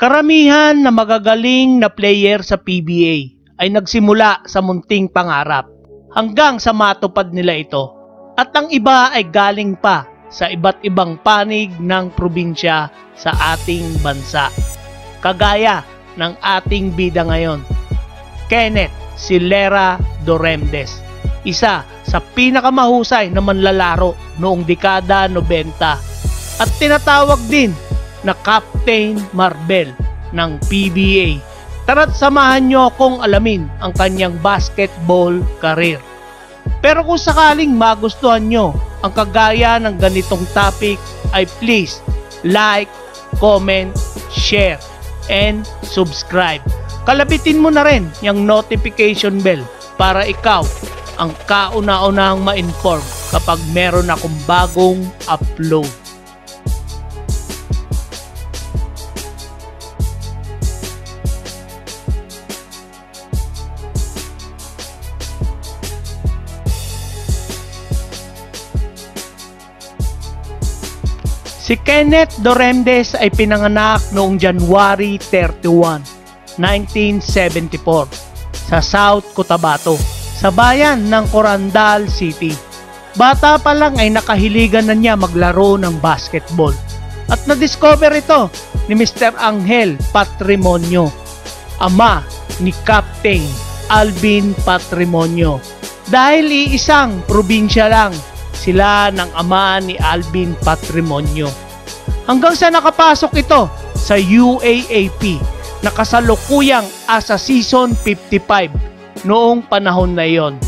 Karamihan na magagaling na player sa PBA ay nagsimula sa munting pangarap hanggang sa matupad nila ito. At ang iba ay galing pa sa iba't ibang panig ng probinsya sa ating bansa. Kagaya ng ating bida ngayon, Kenneth Silera Doremdes, isa sa pinakamahusay na manlalaro noong dekada 90 at tinatawag din na Captain Marbel ng PBA. Tara't samahan nyo akong alamin ang kanyang basketball career. Pero kung sakaling magustuhan nyo ang kagaya ng ganitong topic ay please like, comment, share, and subscribe. Kalabitin mo na rin yung notification bell para ikaw ang kauna-unahang ma-inform kapag meron akong bagong upload. Si Kenneth Doremdes ay pinanganak noong January 31, 1974 sa South Cotabato, sa bayan ng Corandal City. Bata pa lang ay nakahiligan na niya maglaro ng basketball at na-discover ito ni Mr. Angel Patrimonio, ama ni Captain Alvin Patrimonio. Dahil iisang probinsya lang sila ng ama ni Alvin Patrimonio. Hanggang sa nakapasok ito sa UAAP na kasalukuyang asa season 55 noong panahon na iyon.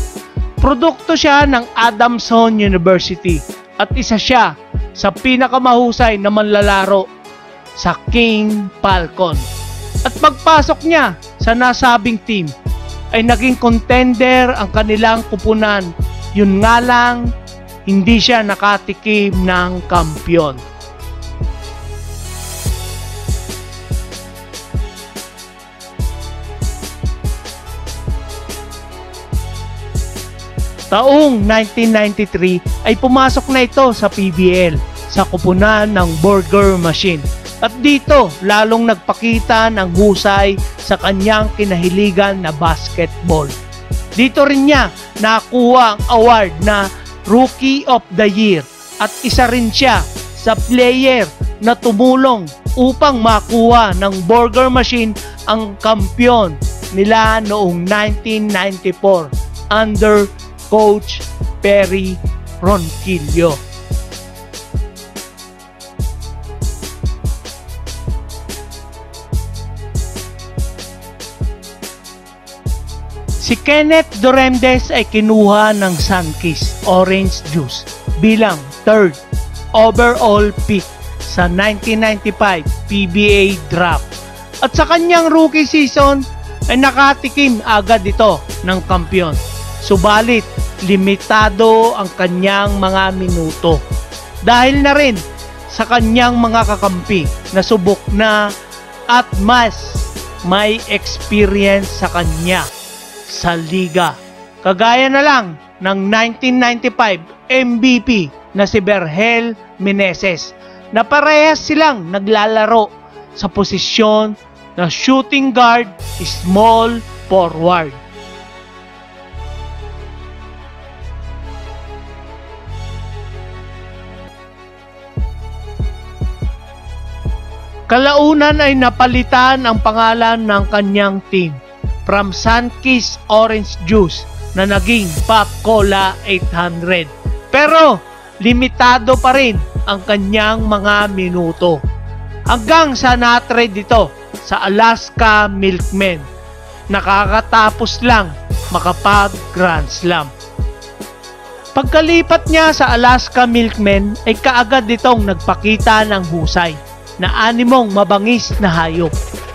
Produkto siya ng Adamson University at isa siya sa pinakamahusay na manlalaro sa King Falcon. At pagpasok niya sa nasabing team ay naging contender ang kanilang kupunan. Yun nga lang hindi siya nakatikim ng kampyon. Taong 1993 ay pumasok na ito sa PBL sa kupunan ng Burger Machine. At dito lalong nagpakita ng husay sa kanyang kinahiligan na basketball. Dito rin niya nakuha ang award na Rookie of the Year at isa rin siya sa player na tumulong upang makuha ng Burger Machine ang kampyon nila noong 1994 under Coach Perry Ronquillo. Si Kenneth Doremdes ay kinuha ng Sunkist Orange Juice bilang third overall pick sa 1995 PBA draft. At sa kanyang rookie season ay nakatikim agad ito ng kampyon. Subalit, limitado ang kanyang mga minuto. Dahil na rin sa kanyang mga kakampi na subok na at mas may experience sa kanya sa liga. Kagaya na lang ng 1995 MVP na si Berhel Meneses na parehas silang naglalaro sa posisyon na shooting guard, small forward. Kalaunan ay napalitan ang pangalan ng kanyang team from Sunkist Orange Juice na naging Pop Cola 800. Pero limitado pa rin ang kanyang mga minuto. Hanggang sa na-trade ito sa Alaska Milkmen. Nakakatapos lang makapag Grand Slam. Pagkalipat niya sa Alaska Milkmen ay kaagad itong nagpakita ng husay na animong mabangis na hayop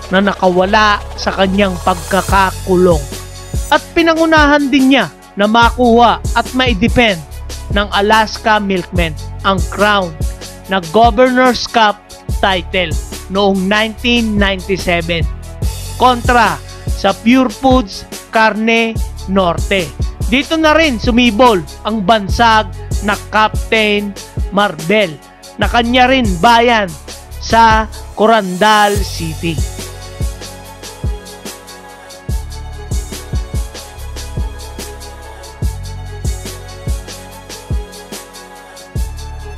na nakawala sa kanyang pagkakakulong. At pinangunahan din niya na makuha at maidepend ng Alaska Milkmen ang crown na Governor's Cup title noong 1997 kontra sa Pure Foods Carne Norte. Dito na rin sumibol ang bansag na Captain Marbel na kanya rin bayan sa Corandal City.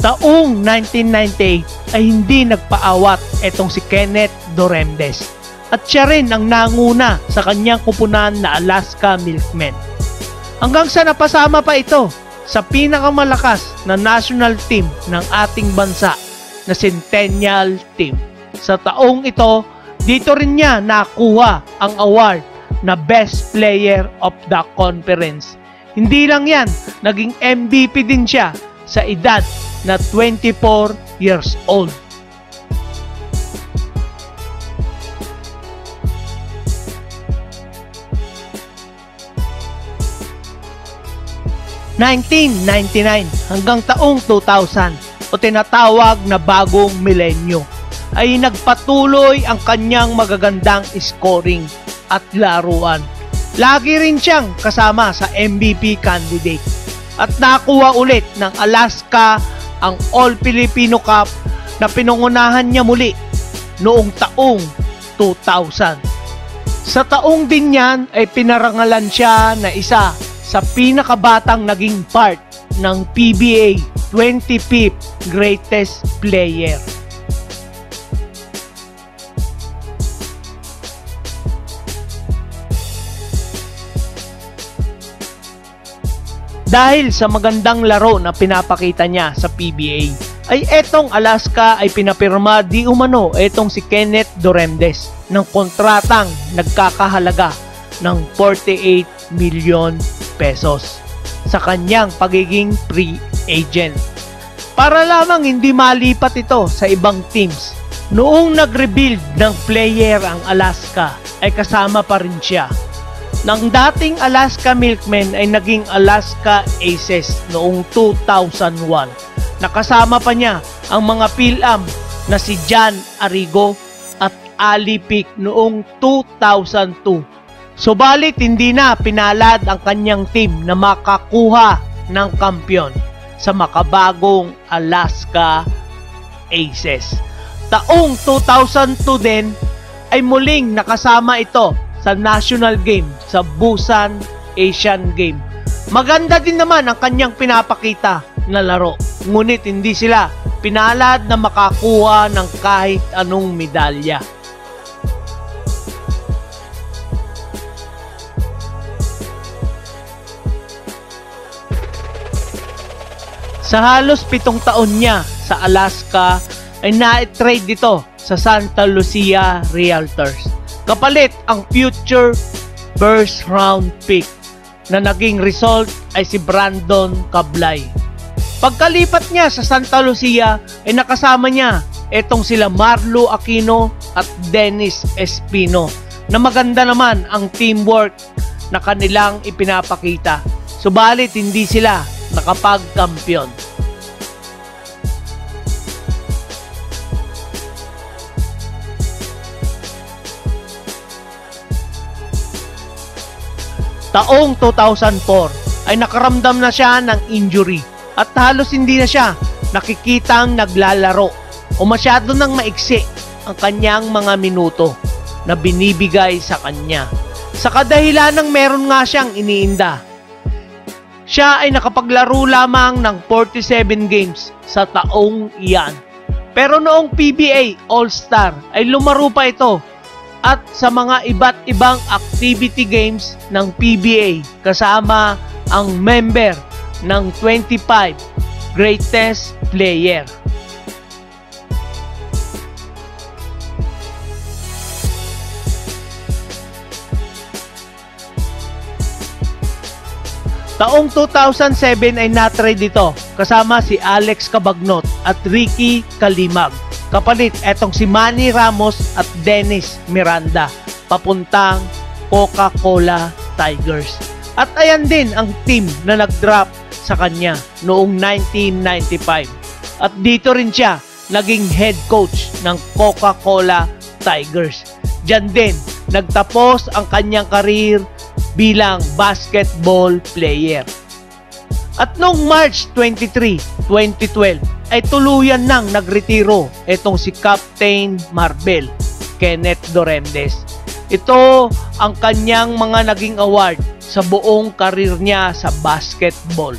Taong 1998 ay hindi nagpaawat etong si Kenneth Doremdes at siya rin ang nanguna sa kanyang kupunan na Alaska Milkmen. Hanggang sa napasama pa ito sa pinakamalakas na national team ng ating bansa na Centennial Team. Sa taong ito, dito rin niya nakuha ang award na Best Player of the Conference. Hindi lang yan, naging MVP din siya sa edad na 24 years old. ...1999 hanggang taong 2000 o tinatawag na bagong milenyo ay nagpatuloy ang kanyang magagandang scoring at laruan. Lagi rin siyang kasama sa MVP candidate at nakuha ulit ng Alaska ang All Filipino Cup na pinungunahan niya muli noong taong 2000. Sa taong din yan ay pinarangalan siya na isa sa pinakabatang naging part ng PBA 25th Greatest Player. Dahil sa magandang laro na pinapakita niya sa PBA, ay etong Alaska ay pinapirma di umano etong si Kenneth Doremdes ng kontratang nagkakahalaga ng 48 million pesos sa kanyang pagiging free agent. Para lamang hindi malipat ito sa ibang teams, noong nag-rebuild ng player ang Alaska ay kasama pa rin siya ng dating Alaska Milkmen ay naging Alaska Aces noong 2001. Nakasama pa niya ang mga PhilAm na si John Arrigo at Ali Pic noong 2002. Subalit hindi na pinalad ang kanyang team na makakuha ng kampyon sa makabagong Alaska Aces. Taong 2002 din ay muling nakasama ito sa national game sa Busan Asian Game. Maganda din naman ang kanyang pinapakita na laro. Ngunit hindi sila pinalad na makakuha ng kahit anong medalya. Sa halos pitong taon niya sa Alaska ay na-trade dito sa Santa Lucia Realtors Kapalit ang future first round pick na naging result ay si Brandon Cablay. Pagkalipat niya sa Santa Lucia ay nakasama niya etong sila Marlo Aquino at Dennis Espino na maganda naman ang teamwork na kanilang ipinapakita. Subalit hindi sila nakapagkampiyon. Taong 2004 ay nakaramdam na siya ng injury at halos hindi na siya nakikitang naglalaro o masyado nang maiksi ang kanyang mga minuto na binibigay sa kanya. Sa kadahilan ng meron nga siyang iniinda. Siya ay nakapaglaro lamang ng 47 games sa taong iyan. Pero noong PBA All-Star ay lumaro pa ito at sa mga iba't ibang activity games ng PBA kasama ang member ng 25 greatest player. Taong 2007 ay natrade dito kasama si Alex Cabagnot at Ricky Kalimag. Kapalit, etong si Manny Ramos at Dennis Miranda papuntang Coca-Cola Tigers. At ayan din ang team na nag-drop sa kanya noong 1995. At dito rin siya naging head coach ng Coca-Cola Tigers. Diyan din nagtapos ang kanyang karir bilang basketball player. At noong March 23, 2012 ay tuluyan nang nagretiro itong si Captain Marvel, Kenneth Doremdes. Ito ang kanyang mga naging award sa buong karir niya sa basketball.